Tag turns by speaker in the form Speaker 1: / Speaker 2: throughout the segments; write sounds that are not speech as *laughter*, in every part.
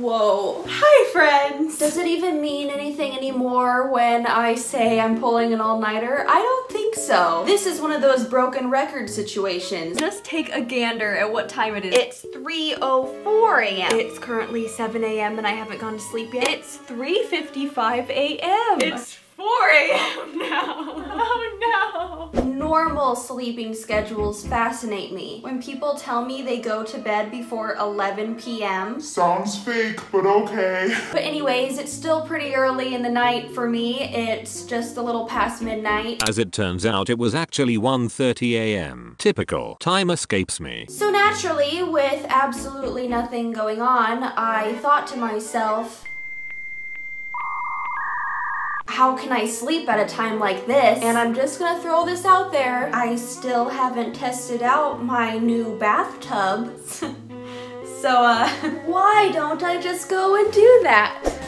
Speaker 1: Whoa. Hi, friends. Does it even mean anything anymore when I say I'm pulling an all-nighter? I don't think so. This is one of those broken record situations. Just take a gander at what time it is. It's 3.04 a.m. It's currently 7 a.m. and I haven't gone to sleep yet. It's 3.55 a.m. It's 4 a.m. now. No. Normal sleeping schedules fascinate me. When people tell me they go to bed before 11 p.m.
Speaker 2: Sounds fake, but okay.
Speaker 1: But anyways, it's still pretty early in the night for me. It's just a little past midnight.
Speaker 3: As it turns out it was actually 1.30 am. Typical. Time escapes me.
Speaker 1: So naturally, with absolutely nothing going on, I thought to myself, how can I sleep at a time like this? And I'm just gonna throw this out there. I still haven't tested out my new bathtub. *laughs* so, uh, *laughs* why don't I just go and do that?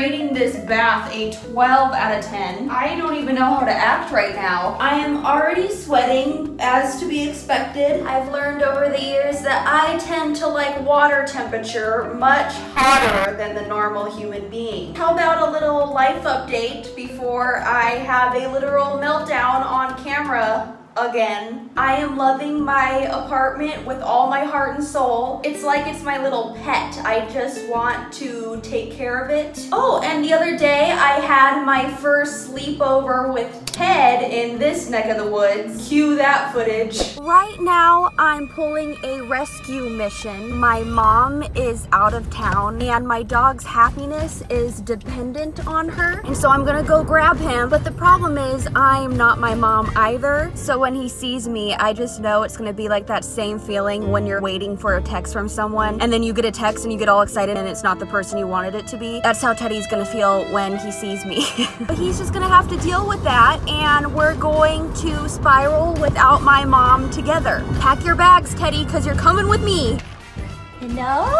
Speaker 1: Rating this bath a 12 out of 10. I don't even know how to act right now. I am already sweating, as to be expected. I've learned over the years that I tend to like water temperature much hotter than the normal human being. How about a little life update before I have a literal meltdown on camera again. I am loving my apartment with all my heart and soul. It's like it's my little pet. I just want to take care of it. Oh, and the other day I had my first sleepover with Ted in this neck of the woods. Cue that footage. Right now, I'm pulling a rescue mission. My mom is out of town and my dog's happiness is dependent on her. And so I'm gonna go grab him. But the problem is I'm not my mom either. So when he sees me, I just know it's gonna be like that same feeling when you're waiting for a text from someone and then you get a text and you get all excited and it's not the person you wanted it to be. That's how Teddy's gonna feel when he sees me. *laughs* but he's just gonna have to deal with that and we're going to spiral without my mom together. Pack your bags, Teddy, because you're coming with me. *gasps* Hello?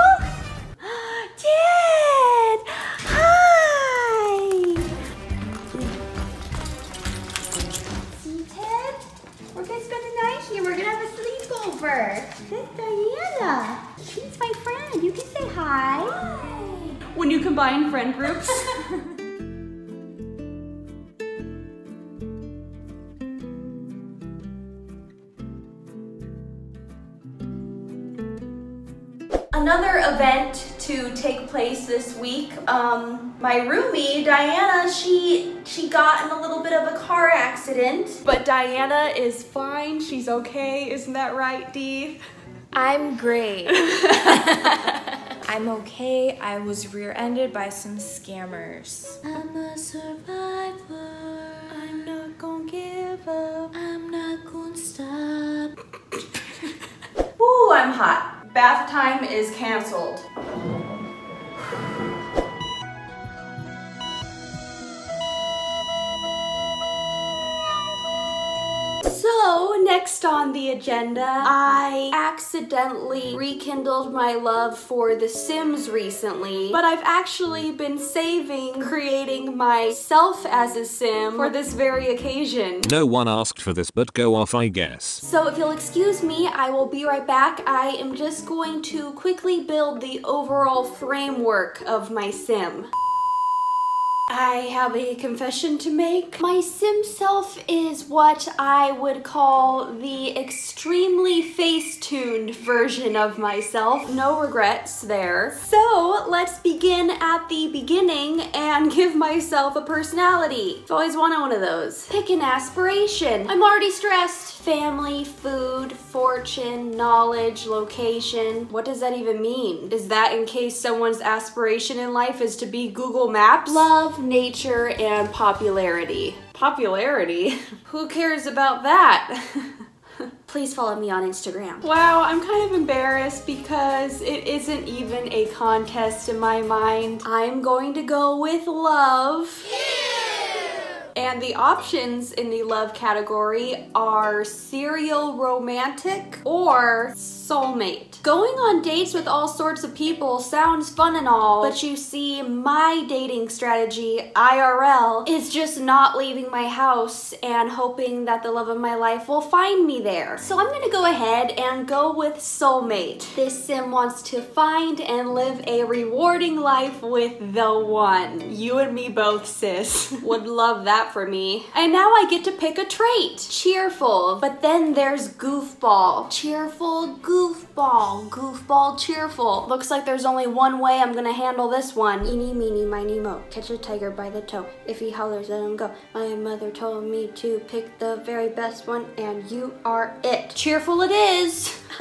Speaker 1: *gasps* Ted! Another event to take place this week. Um, my roomie Diana, she she got in a little bit of a car accident, but Diana is fine. She's okay. Isn't that right, Dee?
Speaker 4: I'm great. *laughs* I'm okay. I was rear-ended by some scammers.
Speaker 1: I'm a survivor. I'm not gonna give up. I'm not gonna stop. Ooh, I'm hot. Bath time is canceled. Next on the agenda, I accidentally rekindled my love for The Sims recently, but I've actually been saving creating myself as a Sim for this very occasion.
Speaker 3: No one asked for this but go off I guess.
Speaker 1: So if you'll excuse me, I will be right back. I am just going to quickly build the overall framework of my sim. I have a confession to make. My sim self is what I would call the extremely face-tuned version of myself. No regrets there. So let's begin at the beginning and *laughs* give myself a personality. I've always wanted one of those. Pick an aspiration. I'm already stressed. Family, food, fortune, knowledge, location. What does that even mean? Is that in case someone's aspiration in life is to be Google Maps? Love, nature, and popularity. Popularity? *laughs* Who cares about that? *laughs*
Speaker 4: Please follow me on Instagram.
Speaker 1: Wow, I'm kind of embarrassed because it isn't even a contest in my mind. I'm going to go with love. And the options in the love category are serial romantic or soulmate. Going on dates with all sorts of people sounds fun and all, but you see, my dating strategy, IRL, is just not leaving my house and hoping that the love of my life will find me there. So I'm gonna go ahead and go with soulmate. This sim wants to find and live a rewarding life with the one. You and me both, sis. *laughs* Would love that for me. And now I get to pick a trait. Cheerful, but then there's goofball. Cheerful, goofball, goofball, cheerful. Looks like there's only one way I'm gonna handle this one. Eeny, meeny, miny, mo. Catch a tiger by the toe. If he hollers, let him go. My mother told me to pick the very best one, and you are it. Cheerful it is. *laughs*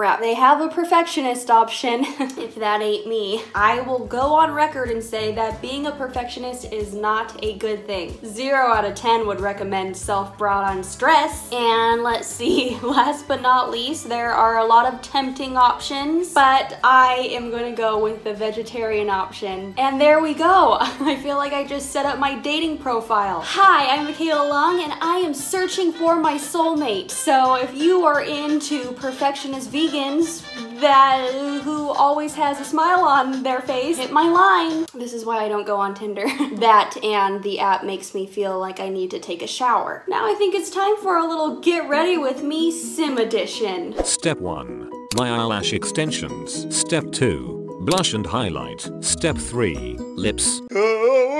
Speaker 1: crap, they have a perfectionist option. *laughs* if that ain't me, I will go on record and say that being a perfectionist is not a good thing. Zero out of 10 would recommend self-brought on stress. And let's see, *laughs* last but not least, there are a lot of tempting options, but I am gonna go with the vegetarian option. And there we go. *laughs* I feel like I just set up my dating profile. Hi, I'm Mikaela Long and I am searching for my soulmate. So if you are into perfectionist vegans that who always has a smile on their face, hit my line. This is why I don't go on Tinder. *laughs* that and the app makes me feel like I need to take a shower. Now I think it's time for a little get ready with me sim edition.
Speaker 3: Step 1. My eyelash extensions. Step 2. Blush and highlight. Step 3. Lips. *laughs*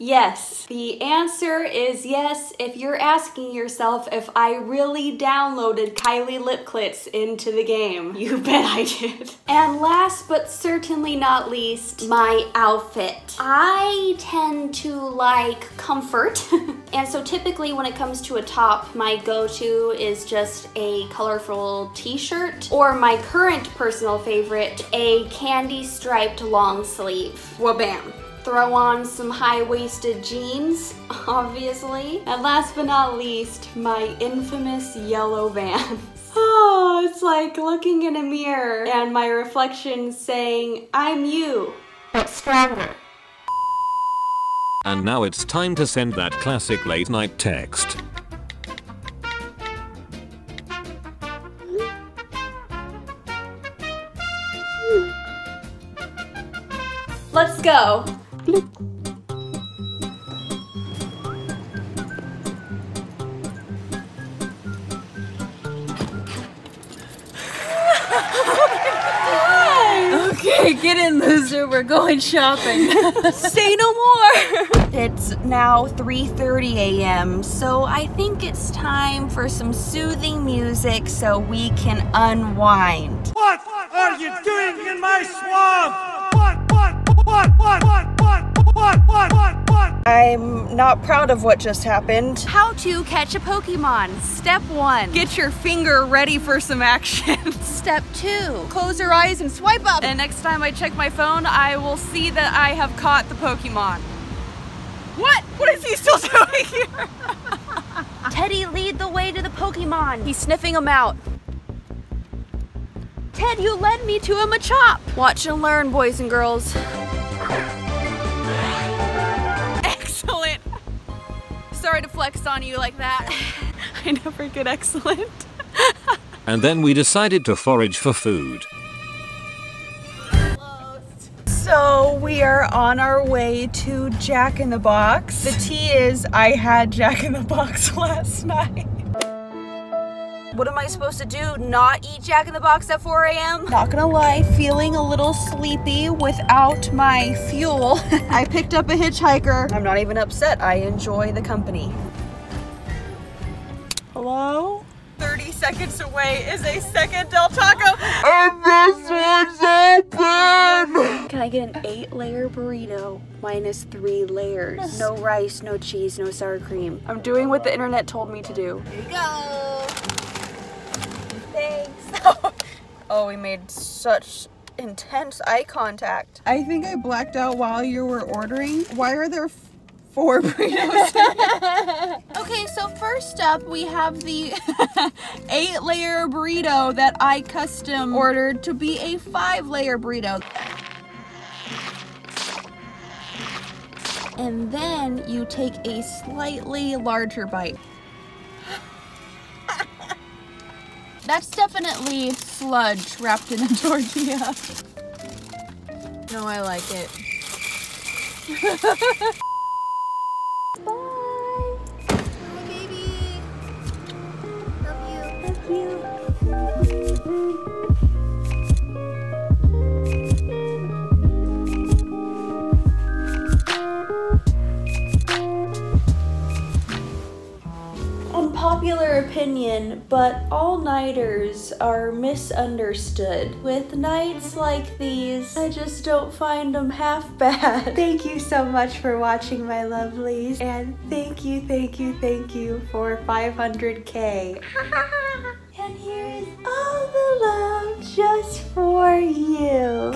Speaker 1: Yes, the answer is yes if you're asking yourself if I really downloaded Kylie Lip Kits into the game. *laughs* You bet I did. And last but certainly not least, my outfit. I tend to like comfort. *laughs* and so typically when it comes to a top, my go-to is just a colorful t-shirt or my current personal favorite, a candy striped long sleeve. Wabam throw on some high-waisted jeans, *laughs* obviously. And last but not least, my infamous yellow Vans. *laughs* Oh, it's like looking in a mirror and my reflection saying, I'm you, but stronger.
Speaker 3: And now it's time to send that classic late night text.
Speaker 1: Let's go. *laughs*
Speaker 5: get in, loser. We're going shopping. *laughs*
Speaker 1: Say no more. it's now 3:30 a.m. So I think it's time for some soothing music so we can unwind.
Speaker 6: What are you doing in my swamp? What, what, what, what, what, what, what, what, what, what?
Speaker 1: I'm not proud of what just happened. How to catch a Pokemon. Step one, get your finger ready for some action. *laughs* Step two, close your eyes and swipe up. And next time I check my phone, I will see that I have caught the Pokemon. What? What is he still *laughs* doing here? *laughs* Teddy, lead the way to the Pokemon. He's sniffing them out. Ted, you led me to a Machop. Watch and learn, boys and girls. Sorry to flex on you like that. *laughs* I never get excellent. *laughs*
Speaker 3: And then we decided to forage for food.
Speaker 1: So we are on our way to Jack in the Box. The tea is I had Jack in the Box *laughs* last night. What am I supposed to do? Not eat Jack in the Box at 4 a.m.? Not gonna lie, feeling a little sleepy without my fuel. *laughs* I picked up a hitchhiker. I'm not even upset. I enjoy the company. Hello? 30 seconds away is a second Del Taco.
Speaker 2: And this one's open!
Speaker 1: Can I get an eight layer burrito minus three layers? No rice, no cheese, no sour cream. I'm doing what the internet told me to do. Here you go. Oh, we made such intense eye contact.
Speaker 7: I think I blacked out while you were ordering. Why are there
Speaker 4: four *laughs* burritos. *laughs* okay, so first up we have the *laughs* eight layer burrito that I custom ordered to be a five layer burrito. And then you take a slightly larger bite. That's definitely sludge wrapped in a *laughs* tortilla.
Speaker 5: No, I like it. *laughs*
Speaker 1: but all-nighters are misunderstood. With nights like these, I just don't find them half *laughs* bad. Thank you so much for watching, my lovelies. And thank you, thank you, thank you for 500k. *laughs* and here is all the love just for you.